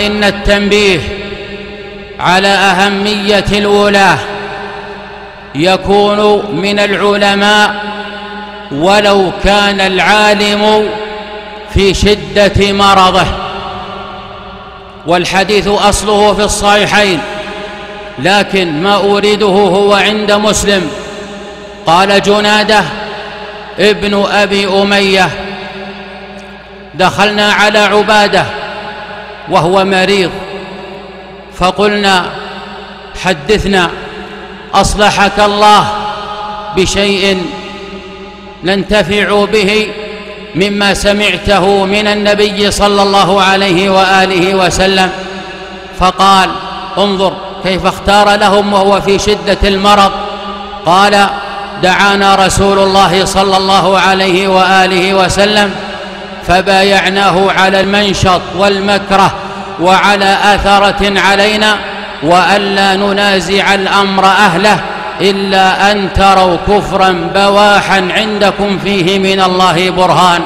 إن التنبيه على أهمية الولاة يكون من العلماء ولو كان العالم في شدة مرضه. والحديث أصله في الصحيحين لكن ما أريده هو عند مسلم. قال جنادة ابن أبي أمية دخلنا على عبادة وهو مريض. فقلنا حدثنا أصلحك الله بشيء ننتفع به مما سمعته من النبي صلى الله عليه وآله وسلم. فقال انظر كيف اختار لهم وهو في شدة المرض. قال دعانا رسول الله صلى الله عليه وآله وسلم فبايعناه على المنشط والمكره وعلى اثره علينا والا ننازع الأمر أهله إلا أن تروا كفرا بواحا عندكم فيه من الله برهان.